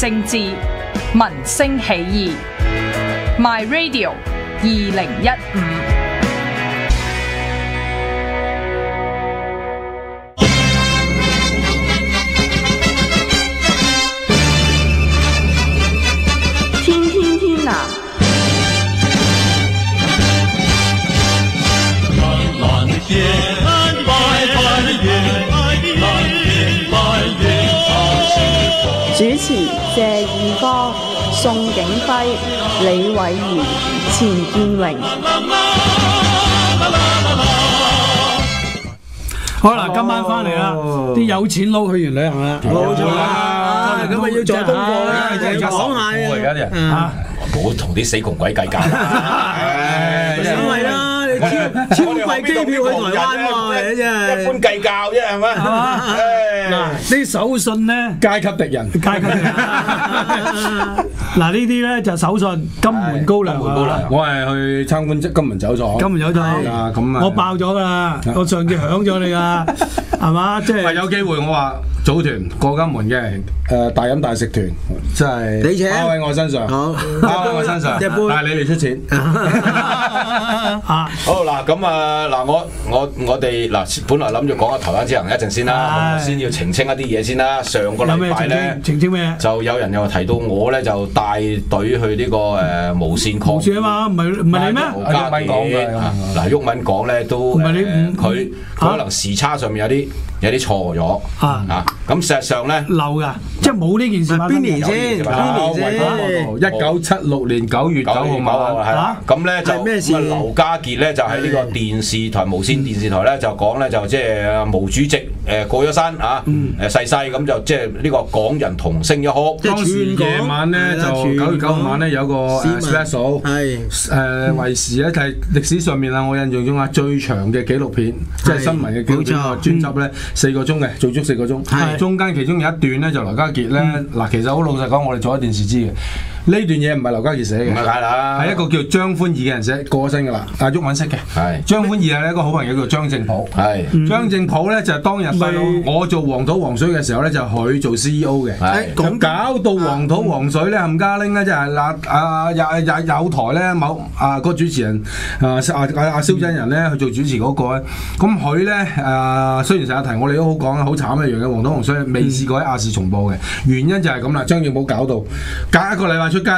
政治，民生起义。My Radio 二零一五。輝、李偉賢、錢建榮。好啦，今晚翻嚟啦，啲有錢佬去完旅行啦，冇錯啦，咁咪要做功課啦，就係講下。而家啲人。啊，唔好同啲死窮鬼計較。因為啦，你超超貴機票去台灣喎，你真係。一般計較啫，係咪？唉 嗱，啲手信咧。階級敵人。階級敵人。嗱呢啲咧就手信金門高粱啊，我係去參觀金門酒廠。金門酒廠，啊咁啊。我爆咗噶啦，我上次響咗你噶，係嘛？即喂，係有機會我話組團過金門嘅，誒大飲大食團，即係你請包喺我身上，好。包喺我身上，一杯。但係你哋出錢。啊，好嗱，咁啊嗱，我我我哋嗱，本來諗住講下台灣之行一陣先啦，咁先要澄清一啲嘢先啦。上個禮拜咧？澄清咩？就有人又提到我咧就帶隊去呢個誒無線抗無線啊嘛，唔係唔係你咩？阿毓民講嘅嗱，鬱敏講咧都唔係你誒唔佢佢可能時差上面有啲有啲錯咗咁事實上咧。漏噶，即係冇呢件事邊年先？有邊年先？一九七六年九月九號晚，係啦，咁咧就咩事咁啊劉家傑咧就喺呢個電視台無線電視台咧就講咧就即係毛主席誒過咗身啊誒逝世咁就即係呢個港人同聲一哭。即係當時全夜晚咧就九月九號晚咧有個 special。係誒衛視咧就係歷史上面啊，我印象中啊最長嘅紀錄片，即係新聞嘅紀錄片專輯咧四個鐘嘅，做足四個鐘。係中間其中有一段咧就劉家傑咧嗱，其實好老實講，我哋做咗電視知嘅。呢段嘢唔係劉家傑寫嘅，唔係係啦。係一個叫張歡義嘅人寫，過咗身㗎啦，但係鬱敏識嘅。係。張歡義係一個好朋友叫張正普。係。張正普咧就係當日細佬我做黃土黃水嘅時候咧，就佢做 CEO 嘅。係。就搞到黃土黃水咧，冚家拎咧，就係嗱啊有有有台咧，某啊個主持人啊啊啊阿蕭真人咧去做主持嗰個咧，咁佢咧誒雖然成日提我哋都好講好慘一樣嘅黃土黃水未試過喺亞視重播嘅，原因就係咁啦，張正普搞到隔一個禮拜出街。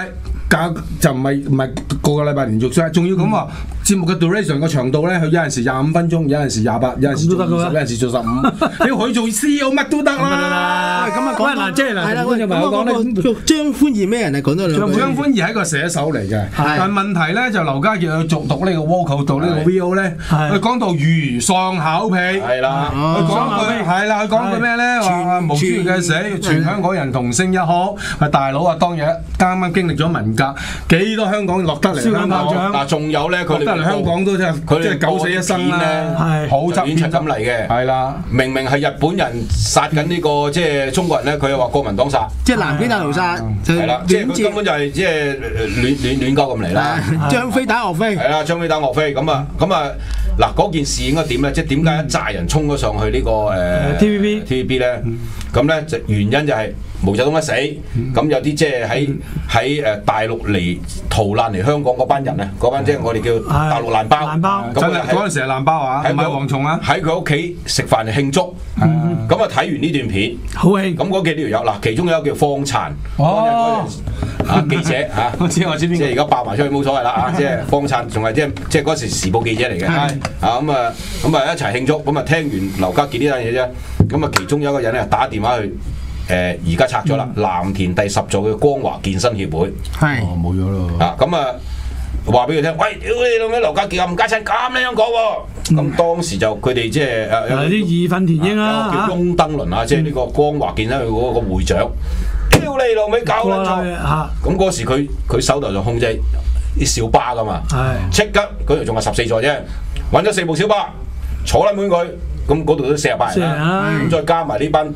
搞就唔係唔係個個禮拜連續出，仲要咁話節目嘅 duration 個長度咧，佢有陣時廿五分鐘，有陣時廿八，有陣時都得嘅咩有陣時做十五。你要佢做 CEO 乜都得啦。喂咁啊講嗱，即係嗱，係啦，喂，同觀眾咁朋友講咧。張歡義咩？人啊？講多兩句。張歡義係一個寫手嚟嘅，但係問題咧就劉家傑去讀讀呢個 vocal 讀呢個 VO 咧，係佢講到如喪考屁。係啦，佢講句係啦，佢講句咩咧？話無主席嘅死，全香港人。同聲一哭。話大佬啊，當日啱啱經歷咗文革，幾多香港落得嚟香港，嗱仲有咧，佢哋落得嚟香港都即係即係九死一生啦，係好側就演出咁嚟嘅。係啦。明明係日本人。殺緊呢個即係中國人咧，佢又話國民黨殺，即係南京大屠殺，啦，即係佢根本就係即亂亂亂鳩咁嚟啦。張飛打岳飛。係啦，張飛打岳飛咁啊，咁啊嗱嗰件事應該點咧？即係點解一紮人衝咗上去呢個誒 TVB TVB 咧？咁咧就原因就係毛澤東一死，咁有啲即係喺喺誒大陸嚟逃難嚟香港嗰班人啊，嗰班即係我哋叫大陸爛包，咁啊嗰陣時係爛包啊，唔係喺佢蝗蟲啊。喺佢屋企食飯嚟慶祝，咁啊睇完呢段片。好興，咁嗰幾條友嗱，其中有一個叫方燦，哦。啊記者嚇，我知我知邊即係而家爆埋出去冇所謂啦啊！即係方燦仲係即係即係嗰時時報記者嚟嘅，啊咁啊咁啊一齊慶祝，咁啊聽完劉家傑呢單嘢啫，咁啊其中有一個人咧打電話去誒而家拆咗啦，藍田第十座嘅光華健身協會係哦，冇咗咯。啊，咁啊話俾佢聽，喂，屌你老味劉家傑咁家親咁樣講喎，咁當時就佢哋即係誒有啲義憤填膺啦叫嚇翁登倫啊，即係呢個光華健身會嗰個會長，屌你老味搞撚錯！嚇，咁嗰時佢佢手頭就控制啲小巴噶嘛，係即刻嗰度仲係十四座啫，揾咗四部小巴坐撚滿佢，咁嗰度都四十八人啦，咁再加埋呢班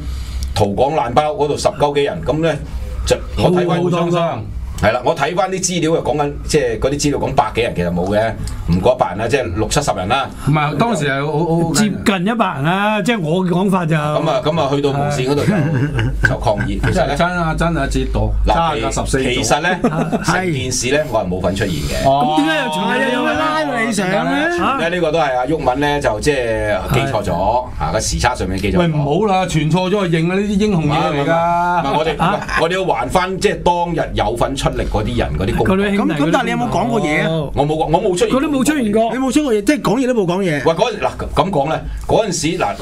逃港爛包嗰度十鳩幾人，咁咧就我睇翻浩浩蕩蕩係啦，我睇翻啲資料又講緊，即係嗰啲資料講百幾人，其實冇嘅，唔過百人啦，即係六七十人啦。唔係當時係好好接近一百人啦，即係我嘅講法就咁啊，咁啊，去到無線嗰度就就抗議。其實咧，真啊真啊，折到嗱，十四其其實咧，成件事咧，我係冇份出現嘅。咁點解又傳係啊，有咪拉你上咧？嚇咧呢個都係阿鬱敏咧，就即係記錯咗啊個時差上面記錯咗。喂唔好啦，傳錯咗就認啊！呢啲英雄嘢嚟唔係㗎。我哋，我哋要還翻即係當日有份出力嗰啲人嗰啲功勞。嗰啲兄弟咁咁但係你有冇講過嘢啊啊？我冇講，我冇出現。佢都冇出現過你。冇出過嘢，即係講嘢都冇講嘢。喂，嗰陣嗱咁講咧，嗰陣時嗱，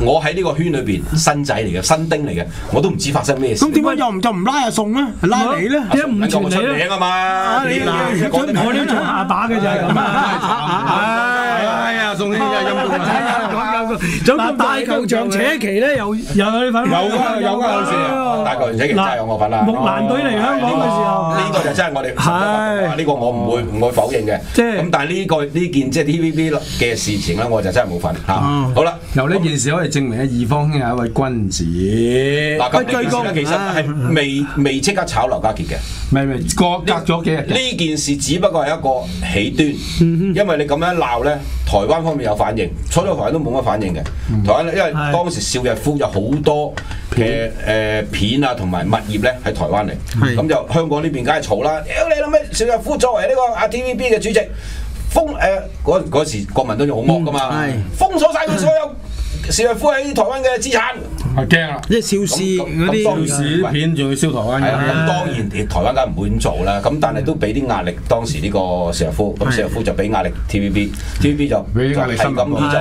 我喺呢個圈裏邊新仔嚟嘅，新丁嚟嘅，我都唔知發生咩事。咁點解又唔就唔拉阿宋咧？拉你咧？點解唔唔講我出傳你咧？名啊嘛？你我哋做下把嘅就係咁啊！哎呀，宋兄真係陰公啊！嗱，大球場扯旗咧，又又有你份。有㗎有㗎有時大球員仔其實真係有我份啦。木蘭隊嚟香港嘅時候，呢個就真係我哋係呢個我唔會唔會否認嘅。即係咁，但係呢個呢件即係 TVB 嘅事情咧，我就真係冇份嚇。好啦，由呢件事可以證明咧，二方兄係一位君子。嗱咁呢其實係未未即刻炒劉家傑嘅。唔係唔係，隔隔咗幾日嘅。呢件事只不過係一個起端，因為你咁樣鬧咧，台灣方面有反應，初初台灣都冇乜反應嘅。台灣因為係當時邵逸夫有好多嘅誒片啊，同埋物業咧喺台灣嚟，係咁就香港呢邊梗係嘈啦！屌你諗咩？邵逸夫作為呢個啊 TVB 嘅主席，封誒嗰嗰時國民都仲好惡噶嘛，封鎖晒佢所有邵逸夫喺台灣嘅資產。係驚啦！即係邵氏嗰啲片仲要燒台灣係。咁當然台灣梗係唔會咁做啦。咁但係都俾啲壓力當時呢個邵逸夫，咁邵逸夫就俾壓力 TVB，TVB 就俾壓力新聞部咁就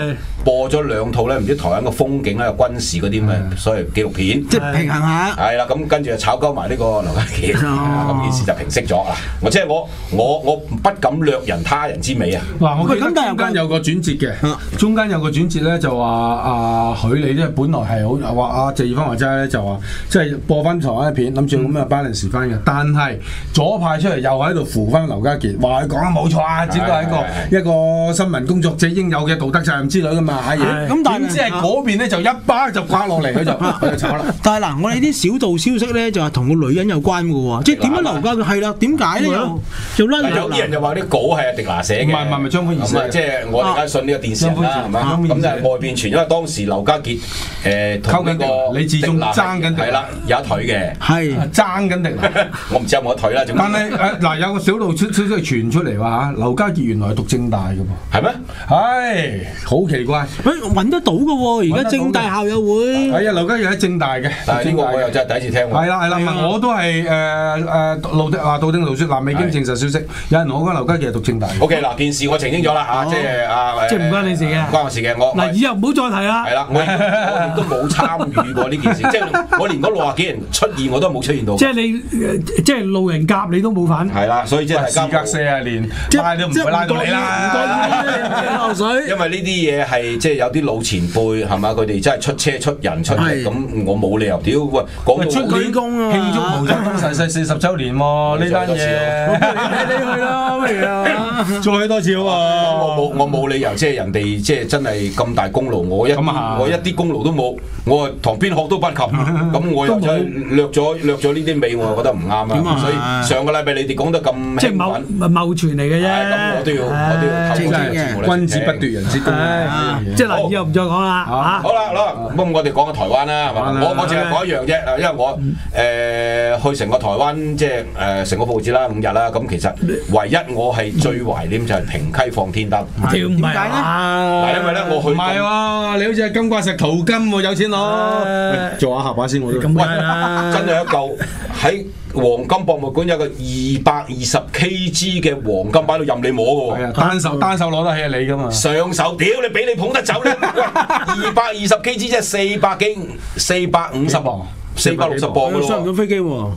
播咗兩套咧，唔知台灣嘅風景啦、軍事嗰啲咁嘅所謂紀錄片。即係平衡下。係啦，咁跟住就炒鳩埋呢個劉家傑，哦咁件事就平息咗啦。我即係我我我不敢略人他人之美啊！嗱，我記得喂咁但係中間有個轉折嘅啊，中間有個轉折咧，就話啊許你即係本來係好話阿謝義方話齋咧，就話即係播翻台灣嘅片，諗住咁啊 balance 翻嘅，但係左派出嚟又喺度扶翻劉家傑，話佢講得冇錯啊，只不過係一個一個新聞工作者應有嘅道德責任之類噶嘛，係係。咁但係嗰邊咧就一巴就刮落嚟，佢就 佢就炒啦。但係嗱，我哋啲小道消息咧就係同個女人有關嘅喎，即係點解劉家係啦？點解咧又又拉有啲人就話啲稿係阿迪娜寫嘅，唔係唔係唔係張歡儀寫。嘅咁啊，即係我哋梗係信呢個電視人啦，係嘛？張歡儀咁就係外邊傳，因為當時劉家傑誒同個李志忠爭緊迪係啦，有一腿嘅，係。爭緊迪娜。我唔知有冇一腿啦，但係誒嗱有個小道消消息傳出嚟話嚇，劉家傑原來係讀正大嘅噃，係咩？唉，好奇怪。喂揾得到嘅喎，而家正大校友會係啊，劉家傑喺正大嘅，但係呢個我又真係第一次聽喎。係啦係啦，我都係誒誒路的啊道聽途説嗱，未經證實消息，有人同我講劉家傑係讀正大嘅。O K 嗱，件事我澄清咗啦嚇，即係啊，即係唔關你事嘅唔關我事嘅，我嗱，以後唔好再提啦係。啦，我我亦都冇參與過呢件事，即係我連嗰六十幾人出現我都冇出現到。即係你，呃即係路人甲你都冇份。係啦，所以即係大家事隔四十年，即拉都唔會拉到你啦。流水。因為呢啲嘢係即係有啲老前輩係嘛，佢哋真係出車出人出力，係咁我冇理由屌喂講到出舉功啊慶祝毛澤東逝世四十週年喎，呢單嘢你去啦，不如啊！再去多次好喎。我冇我冇理由，即係人哋即係真係咁大功勞，我一我一啲功勞都冇，我旁邊學都不及，咁我又真係略咗略咗呢啲尾，我又覺得唔啱點啊啊！所以上個禮拜你哋講得咁興即係謬奮，謬傳嚟嘅啫。係咁我都要我都要透過呢個節目嚟君子不奪人之功。唉即係嗱，以後唔再講啦好嚇。好啦，好咁我哋講下台灣啦，係嘛？我我淨係講一樣啫，因為我誒去成個台灣即係誒成個報紙啦，五日啦，咁其實唯一我係最懷念就係平溪放天燈。條唔係點解咧啊嗱，因為咧我去唔係喎，你好似係金瓜石淘金喎，有錢攞。做下下巴先我都。咁真係一嚿喺黃金博物館有個二百二十 Kg 嘅黃金擺到任你摸嘅喎。係啊，單手單手攞得起係你㗎嘛。上手屌你俾你捧得走咧，二百二十 Kg 即係四百幾四百五十磅，四百六十磅嘅上唔到咯飛機喎，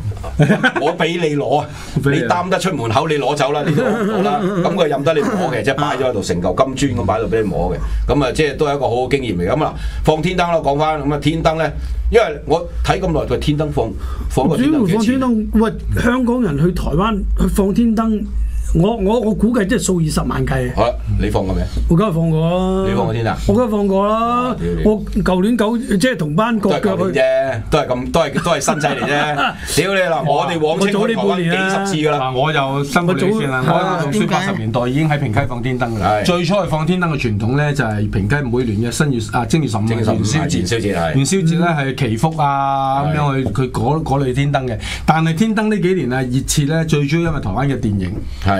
我 俾你攞 啊！你擔得出門口，你攞走啦，呢度 好啦。咁佢任得你摸嘅，即係擺咗喺度，成嚿金磚咁擺喺度俾你摸嘅。咁啊，即係都係一個好好經驗嚟嘅。咁啊，放天燈啦，講翻咁啊，天燈咧，因為我睇咁耐，佢天燈放放個天燈幾錢放天燈，喂，香港人去台灣去放天燈，我我我估計即係數二十萬計。好啦，你放過未？我梗係放過啦。你放過天啊我梗係放過啦。我舊年九即係同班都係舊國腳去。年啫，都係咁，都係都係新仔嚟啫。屌你啦！我哋往清台灣半年啦幾十次噶啦。嗱，我就辛苦你先啦。我早我讀書八十年代已經喺平溪放天燈㗎啦。最初係放天燈嘅傳統咧，就係平溪每年嘅新月啊正月十五係正月十五元宵節。元宵節係元宵節咧係祈福啊咁樣去佢嗰嗰類天燈嘅。但係天燈呢幾年啊熱切咧，最主要因為台灣嘅電影係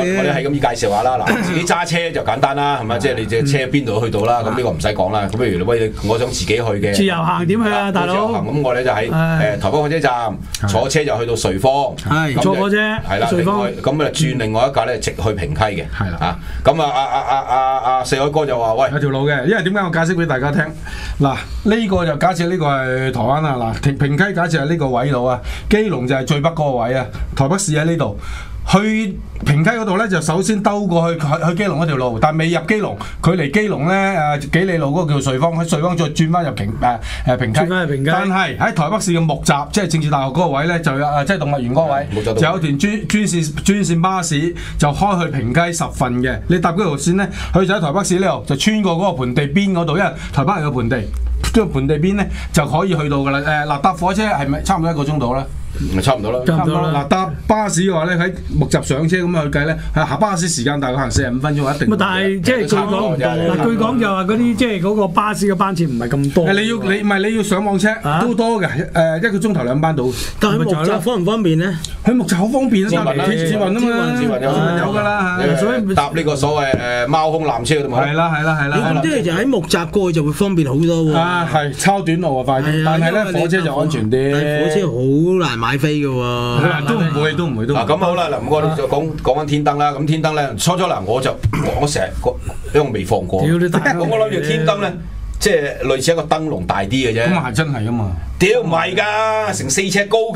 我我我哋係咁意介紹下啦。嗱，自己揸車就簡單啦，係咪？即係你隻車邊度都去到啦。咁呢個唔使講啦。咁譬如你喂，我想自己去嘅，自由行點去啊，大佬自由行？咁我哋就喺唉誒台北火車站坐車就去到瑞芳，坐火車係啦。咁啊轉另外一架咧直去平溪嘅，係啦啊。咁啊啊啊啊啊啊四海哥就話喂有。條路嘅，因為點解我解釋俾大家聽？嗱，呢、個就假設呢個係台灣啊，嗱平平溪假設係呢個位度啊，基隆就係最北嗰個位啊，台北市喺呢度。去平溪嗰度咧，就首先兜過去去去基隆嗰條路，但未入基隆，距離基隆咧誒幾里路嗰個叫瑞芳，喺瑞芳再轉翻入平誒誒平溪。平溪但係喺台北市嘅木柵，即係政治大學嗰個位咧，就有誒即係動物園嗰個位就有條專專線專線巴士就開去平溪十份嘅。你搭嗰條線咧，佢就喺台北市呢度，就穿過嗰個盆地邊嗰度，因為台北係個盆地，即係盆地邊咧就可以去到㗎啦。誒、嗱，搭火車係咪差唔多一個鐘度啦？咪差唔多啦。差唔多啦嗱，搭巴士嘅話咧，喺木閘上車咁樣去計咧，係下巴士時間大概行四十五分鐘，一定但係即係據差唔多講，據講就話嗰啲即係嗰個巴士嘅班次唔係咁多。誒你要你唔係你要上網車啊都多嘅，誒、一個鐘頭兩班到。但係木咪就係咯柵方唔方便咧？喺木閘好方便啊，捷運啦搭捷運啊嘛，捷運有捷運有㗎啦，搭呢個所謂誒貓空纜車嗰度咪係啦係啦係啦即係就喺木柵過去就會方便好多喎。啊，係超短路啊，快啲係，啊但係咧火車就安全啲。火車好難買飛嘅喎。都唔會，都唔會，都唔嗱會。咁好啦，嗱咁我哋就講講翻天燈啦。咁天燈咧，初初嗱我就我我成日因為我未放過，屌你大咁 我諗住天燈咧，即係類似一個燈籠大啲嘅啫。咁啊係真係啊嘛？屌唔係㗎，成四尺高㗎，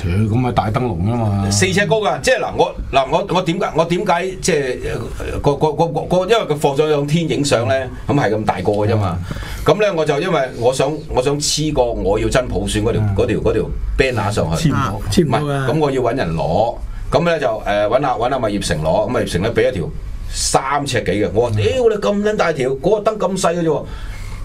屌咁咪大燈籠啊嘛！四尺高㗎。即係嗱我嗱我我點解我點解即係呃個個個個因為佢放咗兩天影相咧，咁係咁大個嘅啫嘛。咁咧我就因為我想我想黐個我要真普選嗰條嗰條嗰條 banner 上去。黐唔到。唔係，簽唔到㗎。咁我要揾人攞，咁咧就誒揾下揾下麥業成攞，咁麥業成咧俾一條三尺幾嘅，我話屌你咁撚大條，嗰、個燈咁細嘅啫喎。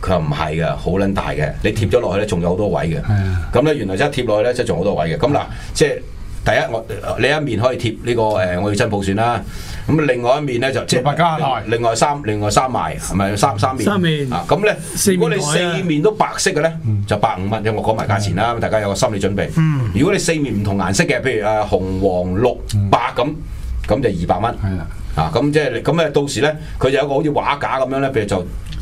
佢話唔係㗎，好撚大嘅，你貼咗落去咧，仲有好多位嘅。啊咁咧原來一貼落去咧，即係仲好多位嘅。咁嗱，即係第一我你一面可以貼呢、個誒、我要真普選啦。咁另外一面咧就即係百加台另外三另外三埋係咪三三面？三面啊！咁咧，如果你四面都白色嘅咧，就百五蚊。因為我講埋價錢啦，咁大家有個心理準備。如果你四面唔同顏色嘅，譬如誒紅、黃、綠、白咁，咁就二百蚊。係啦。啊，咁即係你咁咧，到時咧，佢就有一個好似畫架咁樣咧，譬如就切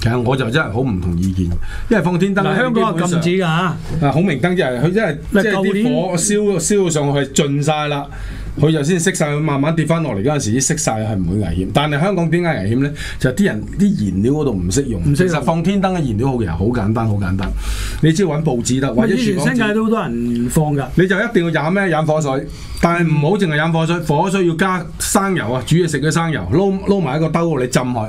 其實我就真係好唔同意見，因為放天燈香港係禁止㗎嚇。啊孔明燈即係佢真係即係啲火燒燒上去盡晒啦。佢就先熄晒，佢慢慢跌翻落嚟嗰陣時，啲熄晒係唔會危險。但係香港點解危險咧？就係啲人啲燃料嗰度唔識用。唔識用放天燈嘅燃料好其實好簡單，好簡單。你只要揾報紙得，或者以前廚房紙新界都好多人放㗎。你就一定要飲咩？飲火水，但係唔好淨係飲火水，火水要加生油啊！煮嘢食嘅生油，撈撈埋一個兜度，你浸佢。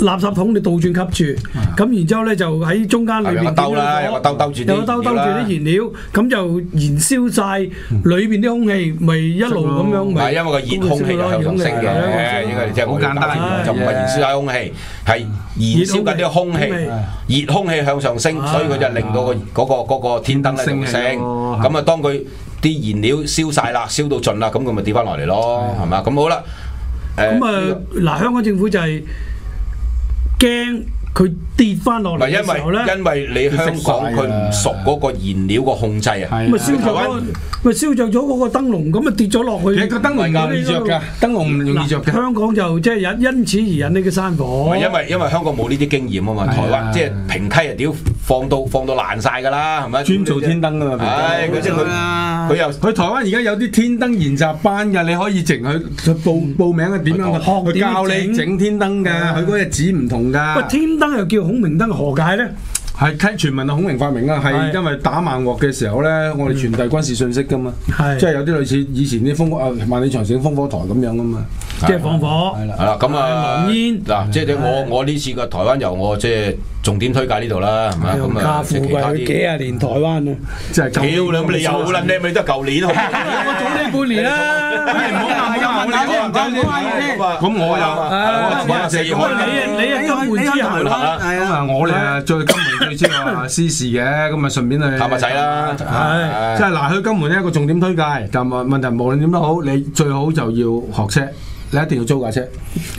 垃圾桶，你倒轉吸住，咁然之後咧就喺中間裏係有邊兜啦，有個兜兜住啲有個兜兜住啲燃料，咁就燃燒晒裏邊啲空氣，咪一路咁樣唔咪係因為個熱空氣就向上升嘅，應該即係好簡單嘅，就唔係燃燒晒空氣，係燃燒緊啲空氣，熱空氣。向上升，所以佢就令到個嗰個嗰個天燈升。升。咁啊，當佢啲燃料燒晒啦，燒到盡啦，咁佢咪跌翻落嚟咯，係。嘛？咁好啦，誒咁啊，嗱，香港政府就係驚佢跌翻落嚟嘅因時候咧，為因為你香港佢唔熟嗰個燃料個控制咪燒着嗰個咪燒着咗嗰個燈籠，咁咪跌咗落去。其實個燈籠唔容易着㗎，燈籠唔容易着嘅。香港就即係因因此而引呢個山火。唔係。因為因為香港冇呢啲經驗啊嘛，台灣即係平溪啊屌放到放到爛晒㗎啦，係咪？專做天燈㗎嘛唉，佢即係佢佢又佢台灣而家有啲天燈研習班㗎，你可以淨去去報報名啊，點樣學佢點教你整？整天燈㗎，佢嗰隻紙唔同喂，㗎。天燈又叫孔明燈，何解咧？係聽傳聞啊孔明發明啊，係係因為打萬鑊嘅時候咧，我哋傳遞軍事信息噶嘛，係即係有啲類似以前啲烽啊萬里長城烽火台咁樣噶嘛。即係放火。係啦咁啊嗱，即係我我呢次嘅台灣遊，我即係重點推介呢度啦，係咪啊？用咁啊，幾廿年台灣啊！即係屌你咁你又啦，你咪都係舊年好。我早你半年啦。咁我又啊我廿四號喂你你係金門之後啦，咁啊，我哋啊最金門最知道啊私事嘅，咁啊順便去探下仔啦，係即係嗱，去金門呢一個重點推介，但問問題無論點都好，你最好就要學車。你一定要租架車，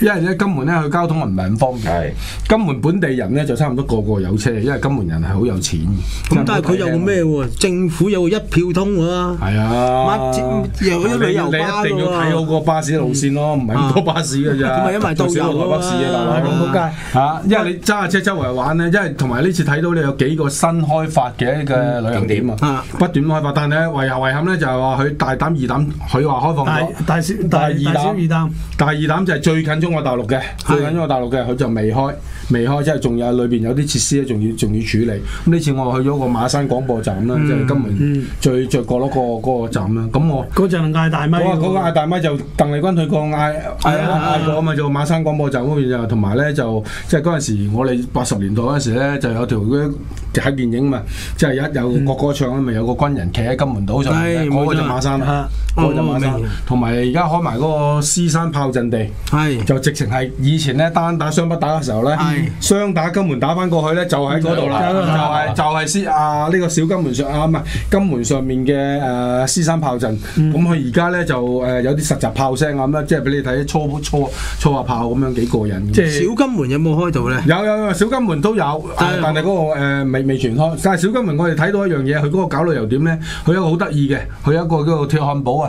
因為咧金門咧去交通唔係咁方便。金門本地人咧就差唔多個個有車，因為金門人係好有錢。咁但係佢有個咩喎？政府有個一票通喎。係啊，乜又有旅遊巴你你一定要睇好喎。個巴士路線咯，唔係咁多巴士嘅咋。咁咪因為導遊少過台北市嘅大佬。咁仆街。嚇，因為你揸下車周圍玩咧，因為同埋呢次睇到你有幾個新開發嘅嘅旅遊點嗯啊，不斷開發，但係咧遺遺憾咧就係話佢大膽二膽，佢話開放大咗。大小大大二大小二膽擔。第二膽就係最近中國大陸嘅，最近中國大陸嘅佢就未開，未開，即係仲有裏邊有啲設施咧，仲要仲要處理。咁呢次我去咗個馬山廣播站啦，即係金門最最角嗰個嗰個站啦。咁我嗰陣嗌大咪喎。嗰個嗌大咪就鄧麗君佢個嗌嗌嗌過啊嘛，就馬山廣播站嗰邊就同埋咧就即係嗰陣時我哋八十年代嗰陣時咧就有條嗰啲睇電影嘛，即係一有國歌唱啊咪有個軍人企喺金門島上嗰個就馬山啊，嗰個就馬山哦明，同埋而家開埋嗰個獅山炮陣地。係。就直情係以前咧單打雙不打嘅時候咧係，雙打金門打翻過去咧就喺嗰度啦，就就係就係獅啊呢個小金門上啊唔係金門上面嘅誒獅山炮陣，咁佢而家咧就誒有啲實習炮聲啊咁樣，即係俾你睇初初初下炮咁樣幾過癮。即係小金門有冇開到咧？有有有小金門都有，啊但係嗰個誒未未全開。但係小金門我哋睇到一樣嘢，佢嗰個搞旅遊點咧，佢有一個好得意嘅，佢有一個叫做鐵漢堡啊。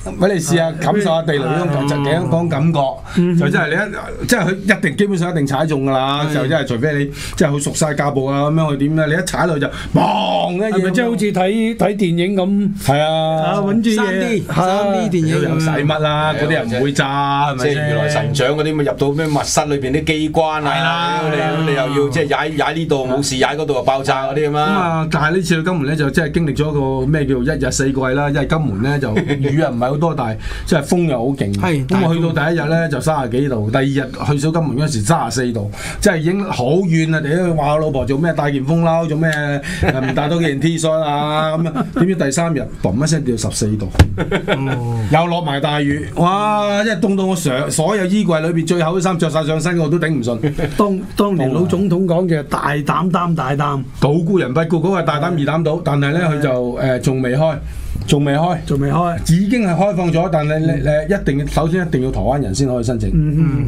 俾你試下感受下地雷嗰種嗰種感覺，就真係你一，即係佢一定基本上一定踩中㗎啦，就真係除非你即係好熟晒架步啊咁樣去點咧，你一踩落去就砰一嘢，係咪即係好似睇睇電影咁？係啊，啊，揾住三嘢 D 三 D 電影又使乜啦？嗰啲人唔會炸係咪即係？如來神掌嗰啲咪入到咩密室裏邊啲機關係啦啊，你你又要即係踩踩呢度冇事，踩嗰度就爆炸嗰啲咁咁啊。啊，但係呢次去金門咧，就即係經歷咗一個咩叫做一日四季啦。因為金門咧就雨啊唔係好多，但係即係風又好勁。係咁我去到第一日咧就三十幾度，第二日去小金門嗰時三十四度，即係已經好遠啦！屌話我老婆做咩帶件風褸，做咩唔帶多件 T 恤啊咁樣？點知第三日嘣一聲掉十四度，又落埋大雨，哇！即係凍到我上所有衣櫃裏邊最厚啲衫着晒上身，我都頂唔順。當當年老總統講嘅大膽擔大膽，賭孤人不顧，嗰個大膽二膽賭，但係咧佢就誒仲未開，仲未開。仲未開。已經係開放咗，但係你你一定要首先一定要台灣人先可以申請，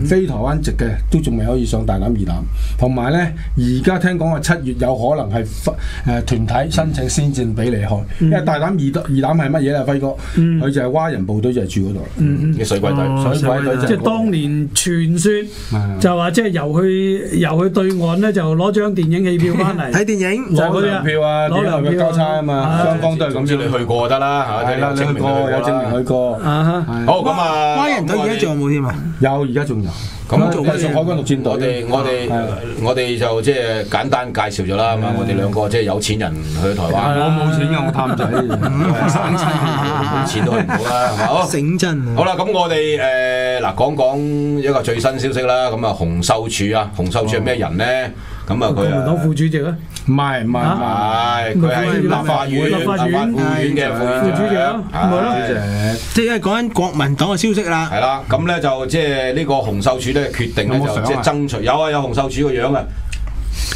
非台灣籍嘅都仲未可以上大膽二膽。同埋咧，而家聽講話七月有可能係誒、呃、團體申請先至俾你開，因為大膽二膽二膽係乜嘢咧？輝哥，佢就係蛙人部隊就係住嗰度啦，嘅水鬼隊，水鬼隊即係當年傳說就話，即係由去由去對岸咧，就攞張電影戲票翻嚟。睇電影。攞就係嗰啲啊糧票啊，攞糧票交差啊嘛，啊。雙方都係咁樣。你去過得啦嚇，係啦，你去過有證明去過。啊哈！好咁啊，蛙人隊而家仲有冇添啊？有，而家仲有。咁做嘅海軍陸戰我隊。哋我哋我哋就即係簡單介紹咗啦，咁啊，我哋兩個即係有錢人去台灣，我冇錢㗎，我貪仔。省錢冇錢都去唔到啦，係嘛？好醒真啊！好啦，咁我哋誒嗱講講一個最新消息啦。咁啊，洪秀柱啊，洪秀柱係咩人咧？咁啊佢國民黨啊副主席啊，唔係唔係唔係。佢係立法院立法院嘅副副主席啊，咪咯。係即係講緊國民黨嘅消息啦。係啦，咁咧就即係呢個洪秀柱咧決定咧就即係爭取有啊有洪秀柱個樣啊。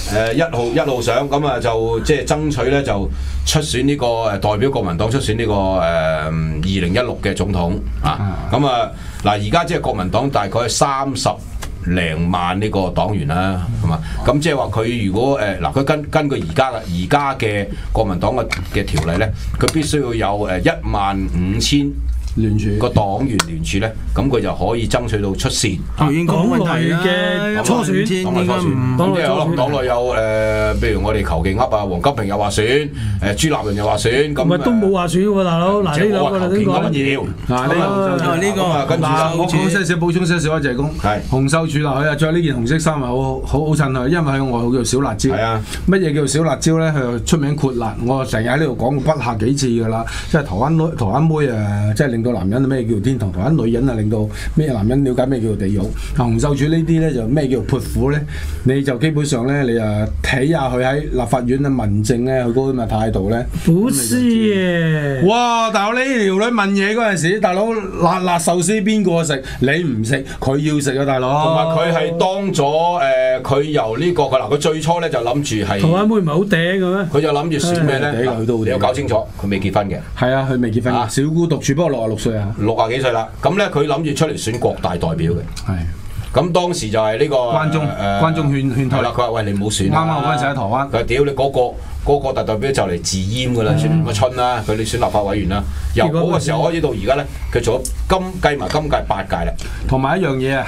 誒、一號一路上咁啊，就即係爭取咧，就出選呢、個誒代表國民黨出選呢、個誒二零一六嘅總統啊。咁啊嗱，而家即係國民黨大概三十零萬呢個黨員啦，係嘛？咁即係話佢如果誒嗱，佢、根根據而家嘅而家嘅國民黨嘅嘅條例咧，佢必須要有誒一萬五千聯署個黨員聯署咧，咁佢就可以爭取到出線。哦應該冇問題啦黨內嘅初選先黨內初選，應該唔咁即係可能黨內有誒，譬如我哋求其噏啊，黃金平又話選，誒朱立倫又話選，咁唔係都冇話選喎，大佬。嗱呢兩個啦，呢個乜嘢？嗱呢個啊跟住嗱，我講些少補充些少啊，謝公。係洪秀柱嗱，佢啊着呢件紅色衫係好好好襯佢，因為佢外號叫做小辣椒。係啊。乜嘢叫做小辣椒咧？佢出名闊辣，我成日喺呢度講過不下幾次㗎啦。即係台灣女、台灣妹啊，即係令到男人咩叫天堂，同埋女人啊令到咩男人了解咩叫做地獄。洪秀柱呢啲咧就咩叫做潑婦咧？你就基本上咧，你啊睇下佢喺立法院嘅民政咧，佢嗰個咁嘅態度咧。不是耶，哇！大佬呢條女問嘢嗰陣時，大佬辣辣壽司邊個食？你唔食，佢要食啊，大佬。同埋佢係當咗誒，佢由呢個佢嗱，佢最初咧就諗住係台，灣妹唔係好頂嘅咩？佢就諗住選咩咧？佢都好你要搞清楚，佢未結婚嘅，係啊，佢未結婚，啊小姑獨處，不過六啊六歲啊。六啊幾歲啦。咁咧佢諗住出嚟選國大代表嘅。係咁當時就係呢個關中誒關中勸勸退係啦，佢話喂你唔好選啱啦啱我嗰陣時喺台灣佢話屌你嗰個嗰個特代表就嚟自閹噶啦，選乜春啦，佢哋選立法委員啦。由嗰個時候開始到而家咧，佢做咗今計埋今屆八屆啦。同埋一樣嘢啊，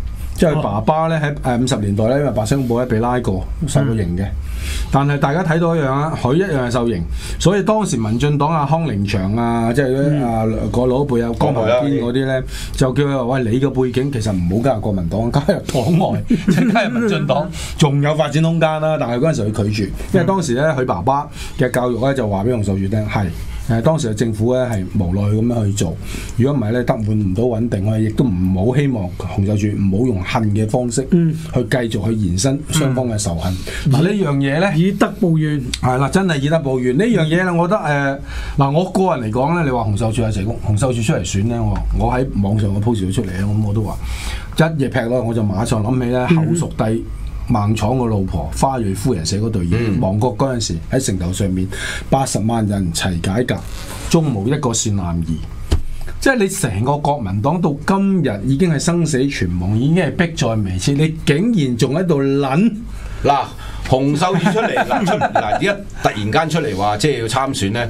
即係爸爸咧喺誒五十年代咧，因為白色恐怖咧被拉過，受過刑嘅。但係大家睇到一樣啊，佢一樣係受刑，所以當時民進黨啊康寧祥啊，即係嗰啲啊個老輩啊江宏堅嗰啲咧，就叫佢話：喂，你個背景其實唔好加入國民黨，加入黨外，即係加入民進黨，仲有發展空間啦。但係嗰陣時佢拒絕，因為當時咧佢爸爸嘅教育咧就話俾洪秀柱聽係。誒當時嘅政府咧係無奈咁樣去做，如果唔係咧得換唔到穩定，我哋亦都唔好希望洪秀柱唔好用恨嘅方式嗯去繼續去延伸雙方嘅仇恨。嗱、呢樣嘢咧。以德報怨，係啦，真係以德報怨呢樣嘢咧，我覺得誒嗱、我個人嚟講咧，你話洪秀柱係成功，洪秀柱出嚟選咧，我我喺網上嘅 post 咗出嚟咧，咁我都話一夜劈落，我就馬上諗起咧口熟帝孟昶個老婆花蕊夫人寫嗰對嘢，亡國嗰陣時喺城頭上面八十萬人齊解甲，終無一個善男兒。即係你成個國民黨到今日已經係生死存亡，已經係迫在眉睫，你竟然仲喺度撚？嗱，洪秀柱出嚟嗱出嗱而家突然間出嚟話即係要參選咧，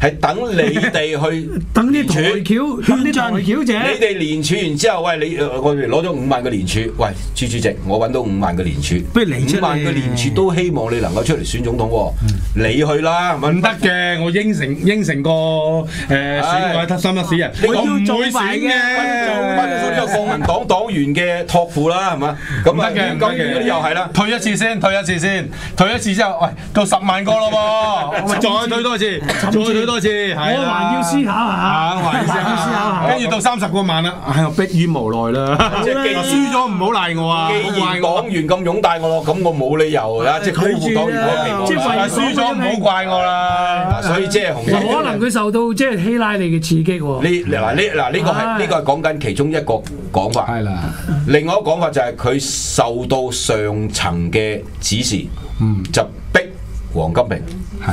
係等你哋去 等啲台橋，等啲台橋者。你哋連署完之後，喂你呃我哋攞咗五萬個連署，喂朱主席，我揾到五萬個連署，不如你出嚟。五萬個連署都希望你能夠出嚟選總統喎，你去啦，唔得嘅，我應承應承過誒、選委得三得四人，你我唔做會選埋嘅乜都呢個國民黨黨員嘅託付啦，係嘛？咁得嘅咁嘅。呢啲又係啦。退一次先，退一次先，退一次之後，喂，到十萬個咯喎，再退多一次，再退多次，我還要思考下還要思考下，跟住到三十個萬啦，唉，我迫於無奈啦，即係既輸咗唔好賴我啊，既然唔好怪我黨。員咁擁戴我，咁我冇理由啊！即係佢護黨員嗰個期望啦即係為輸咗唔好怪我啦。所以即係可能佢受到即係希拉里嘅刺激喎。呢嗱呢嗱呢個係呢個係講緊其中一個講法。係啦，另外一個講法就係佢受到上層嘅指示，就逼黃金平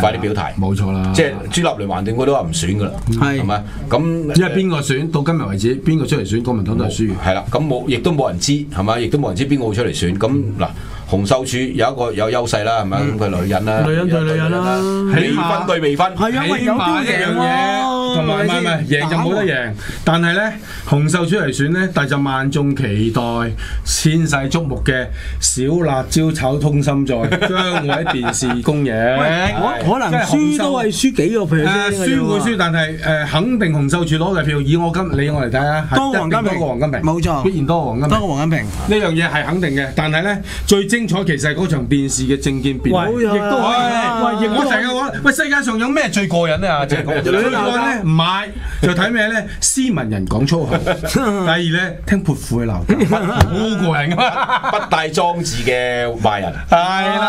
快啲表態。冇錯啦。即係朱立倫橫掂佢都話唔選噶啦，係係咪？咁因為邊個選到今日為止，邊個出嚟選國民黨都係輸嘅。係啦，咁冇亦都冇人知係咪？亦都冇人知邊個會出嚟選。咁嗱，洪秀柱有一個有優勢啦，係咪？咁佢女人啦，女人對女人啦。未婚對未婚，係啊，喂，起有都碼一樣贏嘢，喎，同埋唔係唔係贏就冇得贏，但係咧紅秀柱嚟選咧，但就萬眾期待、千世矚目嘅小辣椒炒通心菜 將會喺電視公映。可可能輸都係輸幾個喎輸會輸，但係誒肯定紅秀柱攞嘅票，以我今你我嚟睇下，多過黃金平多過黃金平，冇錯必然多過黃金多平。過黃金平。呢樣嘢係肯定嘅，但係咧最精彩其實係嗰場電視嘅政見辯論。亦都可以，喂，亦都我成日講，喂，世界上有咩最過癮咧？啊，即係講最過癮咧，唔買就睇咩咧？斯文人講粗口，第二咧聽潑婦去鬧交，好過癮噶嘛！不帶裝置嘅壞人。係啦，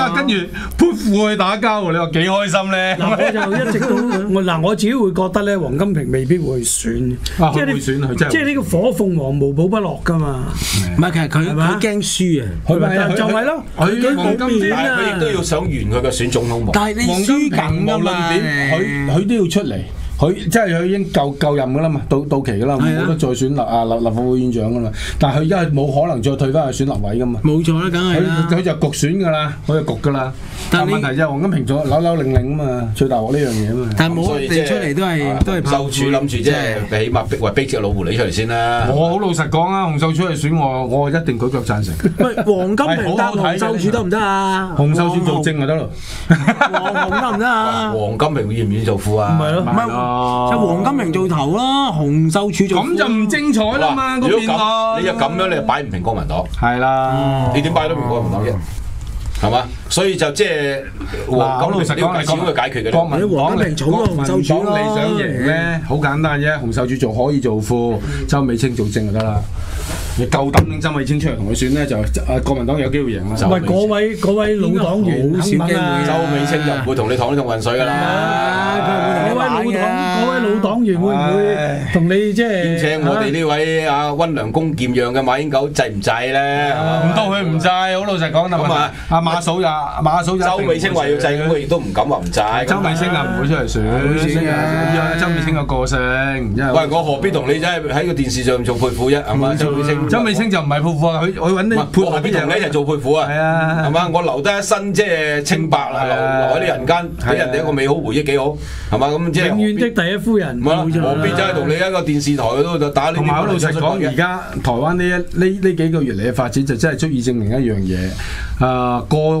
啊跟住潑婦去打交喎，你話幾開心咧？嗱，我就一直都我嗱我自己會覺得咧，黃金平未必會選，即係你選佢即係呢個火鳳凰無寶不落噶嘛，唔係，其實佢佢驚輸啊！佢咪就 就係咯佢佢黃金平冇面但係佢亦都要想完佢嘅選總統夢。但係你輸平無論緊㗎嘛，點，佢佢都要出嚟。佢即係佢已經夠夠任噶啦嘛，到到期噶啦，冇得再選立啊立立法會院長噶啦。但係佢而家係冇可能再退翻去選立委噶嘛。冇錯啦，梗係佢啦。佢就局選㗎啦，佢就局㗎啦。但問題就係黃金平咗扭扭擰擰啊嘛，最大鑊呢樣嘢啊嘛。但係冇地出嚟都係都係秀柱諗住即係起碼逼喂逼隻老狐狸出嚟先啦。我好老實講啊，洪秀柱嚟選我，我一定舉腳贊成。喂，黃金平搭洪秀柱得唔得啊？洪秀柱做證就得咯。黃紅得唔得啊？黃金平願唔願意做副啊？唔係咯唔係，就黃金榮做頭啦，洪秀柱做咁就唔精彩啦嘛，哇如果個辯論。咁，你就咁樣，你就擺唔平國民黨，係啦。你點擺得平國民黨啫？係嘛？所以就即係嗱，好黃金老實講，平呢個計錢去解決嘅國啫。民黨黃金平草咗國洪秀民你想贏咧，好簡單啫。洪秀柱做可以做副，周美清做正就得啦。你夠膽拎周美清出嚟同佢選咧，就啊國民黨有機會贏啦。就喂，嗰位嗰位老黨員好少機？周美清就唔會同你淌呢桶混水㗎啦。嗰位老黨嗰位老黨員會唔會同你即係？兼且我哋呢位啊温良恭儉讓嘅馬英九制唔制咧？唔到佢唔制，好老實講，但咁啊阿馬嫂就馬嫂就周美清話要制，咁佢亦都唔敢話唔制。周美清啊唔會出嚟選，周美清個個性，喂，我何必同你真係喺個電視上做配婦啫？係嘛？周美清，周美清就唔係配婦啊，佢佢揾唔係啲我何必同你一齊做配婦啊？係啊係嘛？我留得一身即係清白啦，留留喺啲人間，俾人哋一個美好回憶幾好，係嘛？咁即係永遠的第一夫人，何必真係同你一個電視台嗰度就打呢啲同埋老實講，而？家台灣呢一呢呢幾個月嚟嘅發展就真係足以證明一樣嘢。啊、過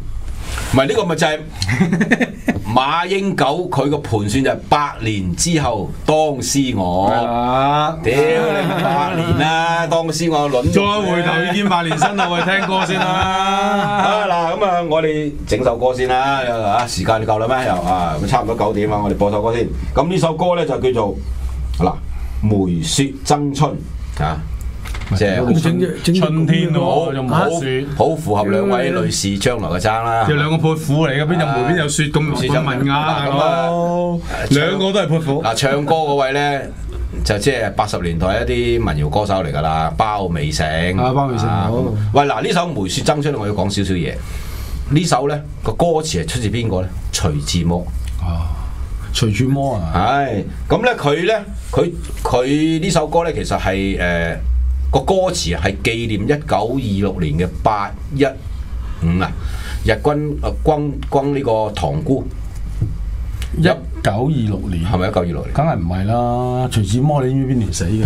唔係呢個咪就係馬英九佢個盤算就係百年之後當思我。啊！屌你百年啦，當思我輪再回頭遇見百年身啦，我哋聽歌先啦。啊嗱，咁啊，我哋整首歌先啦，啊時間夠啦咩？又啊，咁差唔多九點啊，我哋播首歌先。咁呢首歌咧就叫做嗱梅雪爭春啊，即係好整整春天好好冇雪。好符合兩位女士將來嘅爭啦。有兩個潑婦嚟嘅，邊有梅邊有雪咁咁文雅大咁啊佬，兩個都係潑婦。嗱，唱歌嗰位咧就即係八十年代一啲民謠歌手嚟㗎啦，包美成。啊包美成好咁喂，嗱呢首《梅雪爭春》我要講少少嘢。呢首咧個歌詞係出自邊個咧？徐志摩。啊，徐志摩啊！係，咁咧佢咧，佢佢呢首歌咧，其實係誒個歌詞係紀念一九二六年嘅八一五啊，日軍啊轟轟呢個塘沽，一九二六年係咪一九二六年？梗係唔係啦？徐志摩你知唔知邊年死嘅？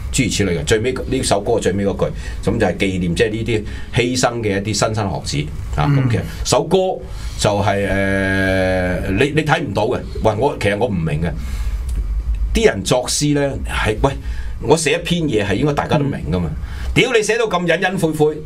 諸如此類嘅，最尾呢首歌最尾嗰句，咁就係紀念即係呢啲犧牲嘅一啲新生學子啊！咁、其實首歌就係、誒、你你睇唔到嘅，喂我其實我唔明嘅，啲人作詩咧係喂，我寫一篇嘢係應該大家都明噶嘛，屌你寫到咁隱隱晦晦，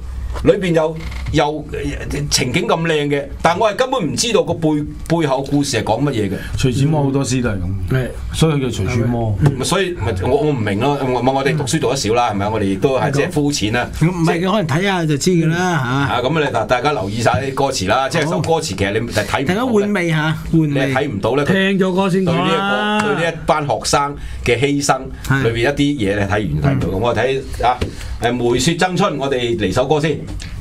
裏邊有又呃情景咁靚嘅，但我係根本唔知道個背背後故事係講乜嘢嘅。徐子摩好多詩都係咁，係所以佢叫徐子摩。所以咪我我唔明咯，我我哋讀書讀得少啦，係咪啊？我哋亦都係即係膚淺啦。唔係嘅，可能睇下就知㗎啦啊，咁你嗱，大家留意晒啲歌詞啦，即係首歌詞其實你係睇嚇。大家換唔到嘅，味嚇，換你。睇唔到咧。佢聽咗歌先講對呢一個啦。對呢一班學生嘅犧牲係裏邊一啲嘢你睇完睇唔到。咁我睇啊誒梅雪爭春，我哋嚟首歌先。you.